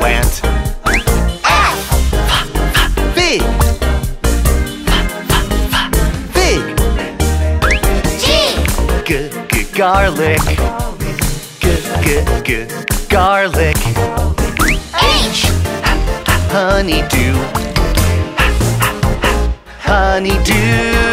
plant. Ah! Fig! Garlic. G, g, g garlic. H! Honeydew. Honeydew.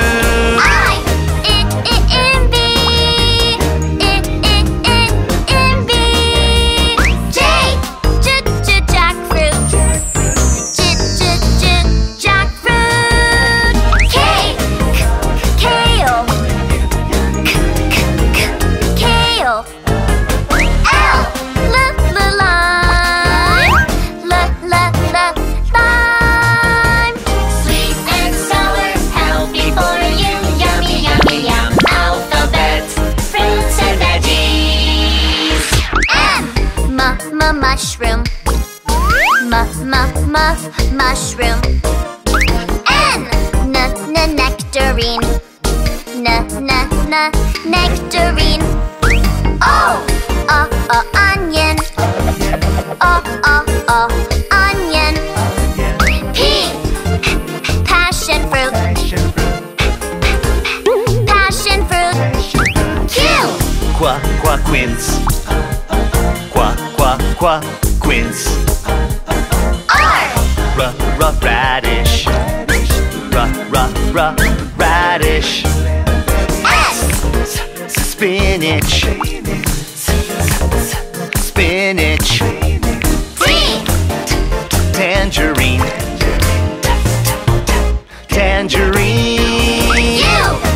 Mushroom. M. M. M. Mushroom. N. N. N. Nectarine. N. N. N. Nectarine. O. O. O. Onion. O. O. O. Onion. P. Passion fruit. Passion fruit. Q. Qua qua quince. Qua quince. R. R radish. R r r radish. S. S- Spinach. S- s- Spinach. T. Tangerine. Tangerine. U.